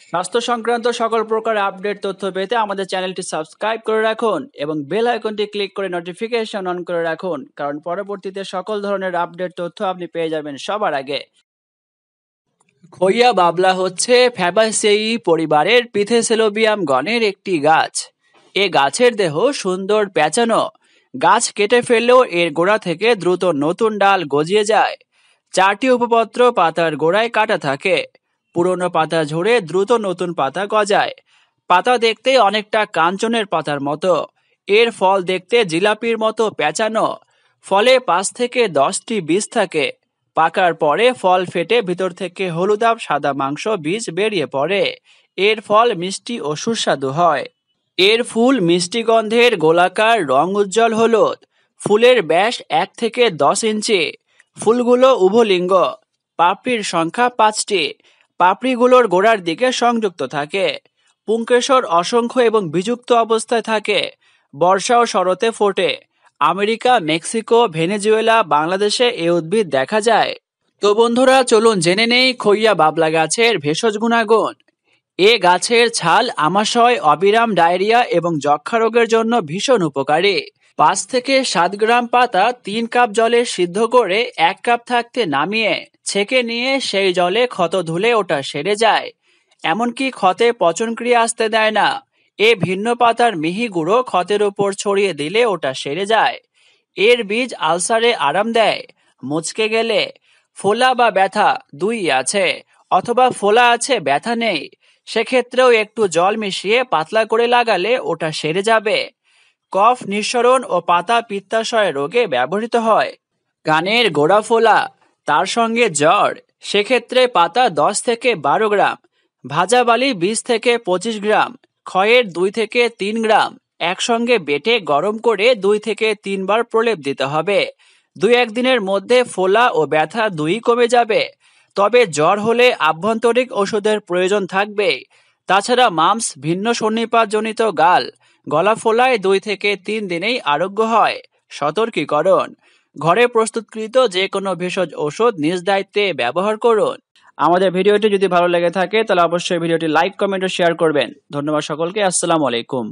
স্বাস্থ্য সংক্রান্ত সকল প্রকার আপডেট তথ্য পেতে আমাদের চ্যানেলটি সাবস্ক্রাইব করে রাখুন এবং বেল আইকনটি ক্লিক করে নোটিফিকেশন অন করে রাখুন, কারণ পরবর্তীতে সকল ধরনের আপডেট তথ্য আপনি পেয়ে যাবেন সবার আগে। খইয়া বাবলা হচ্ছে ফ্যাবাসেই পরিবারের পিথেসেলোবিয়াম গণের একটি গাছ। এ গাছের দেহ সুন্দর পেঁচানো। গাছ কেটে ফেললেও এর গোড়া থেকে দ্রুত নতুন ডাল গজিয়ে যায়। চারটি উপপত্র পাতার গোড়ায় কাটা থাকে। পুরনো পাতা ঝরে দ্রুত নতুন পাতা গজায়। পাতা দেখতে অনেকটা কাঞ্চনের পাতার মতো। এর ফল দেখতে জিলাপির মতো পেঁচানো। ফলে পাঁচ থেকে দশটি বীজ থাকে। পাকার পরে ফল ফেটে ভিতর থেকে হলুদাব সাদা মাংস বীজ বেরিয়ে পড়ে। এর ফল মিষ্টি ও সুস্বাদু হয়। এর ফুল মিষ্টি গন্ধের গোলাকার রং উজ্জ্বল হলুদ। ফুলের ব্যাস এক থেকে দশ ইঞ্চি। ফুলগুলো উভলিঙ্গ। পাপড়ির সংখ্যা পাঁচটি। পাপড়িগুলোর গোড়ার দিকে সংযুক্ত থাকে। পুঙ্কেশ্বর অসংখ্য এবং বিযুক্ত অবস্থায় থাকে। বর্ষা ও শরতে ফোটে। আমেরিকা, মেক্সিকো, ভেনেজুয়েলা, বাংলাদেশে এ উদ্ভিদ দেখা যায়। তো বন্ধুরা, চলুন জেনে নেই খইয়া বাবলা গাছের ভেষজ গুণাগুণ। এ গাছের ছাল আমাশয়, অবিরাম ডায়রিয়া এবং যক্ষা রোগের জন্য ভীষণ উপকারী। পাঁচ থেকে সাত গ্রাম পাতা তিন কাপ জলে সিদ্ধ করে এক কাপ থাকতে নামিয়ে ছেঁকে নিয়ে সেই জলে ক্ষত ধুলে ওটা সেরে যায়। এমনকি ক্ষতে পচনক্রিয়া আসতে দেয় না। এ ভিন্ন পাতার মিহি গুঁড়ো ক্ষতের উপর ছড়িয়ে দিলে ওটা সেরে যায়। এর বীজ আলসারে আরাম দেয়। মুচকে গেলে ফোলা বা ব্যথা দুই আছে, অথবা ফোলা আছে, ব্যথা নেই। সেক্ষেত্রেও একটু জল মিশিয়ে পাতলা করে লাগালে ওটা সেরে যাবে। কফ নিঃসরণ ও পাতা পিত্তাশয় রোগে ব্যবহৃত হয়। কানের গোড়া ফোলা তার সঙ্গে জ্বর, সেক্ষেত্রে পাতা দশ থেকে বারো গ্রাম, ভাজা বালি বিশ থেকে পঁচিশ গ্রাম, ক্ষয়ের দুই থেকে তিন গ্রাম, একসঙ্গে বেটে গরম করে দুই থেকে তিনবার প্রলেপ দিতে হবে। দুই একদিনের মধ্যে ফোলা ও ব্যথা দুই কমে যাবে। তবে জ্বর হলে আভ্যন্তরিক ওষুধের প্রয়োজন থাকবে। তাছাড়া মামস ভিন্ন সন্নিপাতজনিত গাল গলা ফোলায় দুই থেকে তিন দিনেই আরোগ্য হয়। সতর্কীকরণ। ঘরে প্রস্তুতকৃত যে কোনো ভেষজ ওষুধ নিজ দায়িত্বে ব্যবহার করুন। আমাদের ভিডিওটি যদি ভালো লেগে থাকে, তাহলে অবশ্যই ভিডিওটি লাইক, কমেন্ট ও শেয়ার করবেন। ধন্যবাদ সকলকে, আসসালামু আলাইকুম।